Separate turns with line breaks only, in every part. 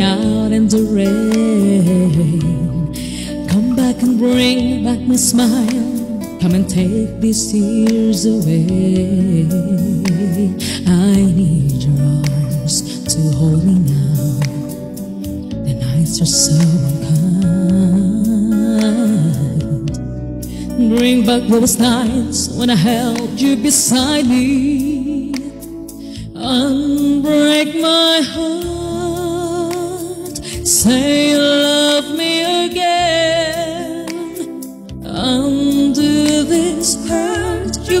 out in the rain. Come back and bring back my smile. Come and take these tears away. I need your arms to hold me now. The nights are so unkind. Bring back those nights when I held you beside me.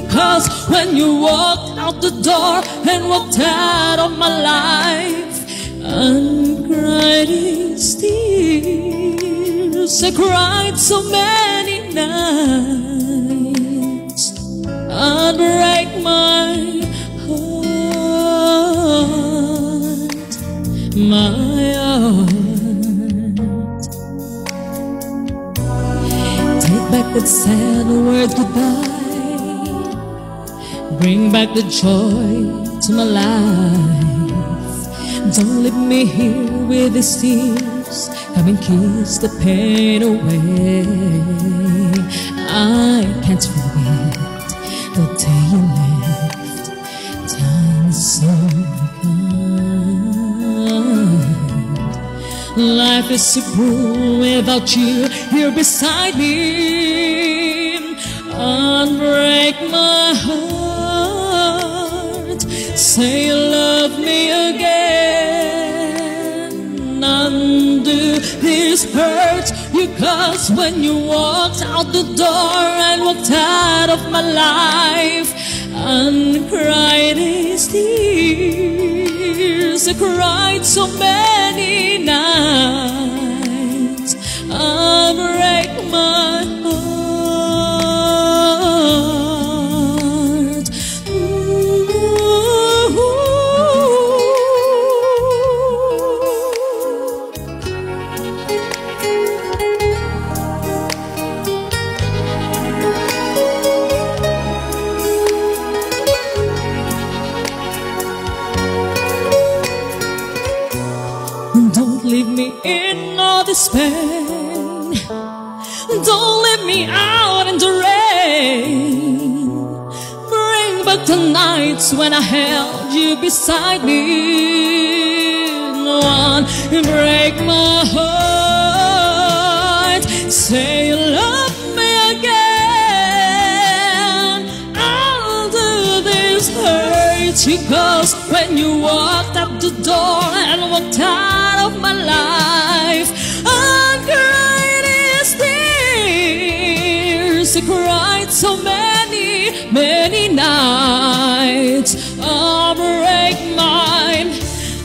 Caused when you walked out the door and walked out of my life. Uncried these tears. I cried so many nights. Unbreak my heart, my heart. Take back that sad word goodbye. Bring back the joy to my life. Don't leave me here with these tears. Come and kiss the pain away. I can't forget the day you left. Time so kind. Life is so cruel without you here beside me. Unbreak my heart. Say you love me again. Undo this hurt you caused when you walked out the door and walked out of my life. Uncried these tears. I cried so many me in all this pain. Don't leave me out in the rain. Bring back the nights when I held you beside me. One break my heart. Say you love me again. I'll do this hurt cause when you walked out the door and walked out of my life. Cried so many, many nights. I'll break mine.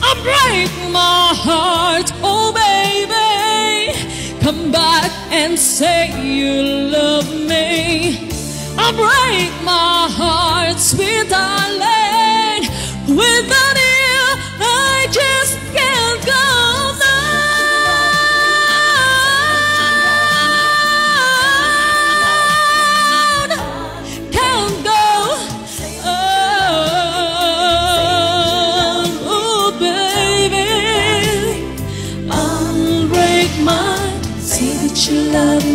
I'll break my heart. Oh, baby. Come back and say you love me. I'll break my heart, sweet darling. your love.